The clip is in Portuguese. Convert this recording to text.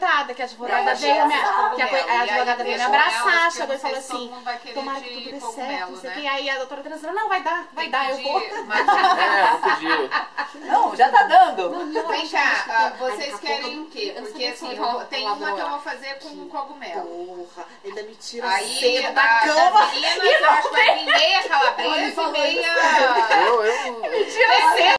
Coitada, que a advogada veio me, que a, a advogada veio me abraçar, ela, chegou e falou assim, tomara que tudo dê certo, não sei o né? que. Aí a doutora Teresa, não, vai dar, vai dar, que eu vou. mas- É, é. vou pedir. Não, já tá dando. Vem cá, vocês daqui querem o quê? Porque assim, que tem uma que eu vou fazer com cogumelo. Porra, ainda me tira Aí, cedo a, da cama. das meninas, eu acho é meia calabresa e meia... Eu, eu, Me Tira cedo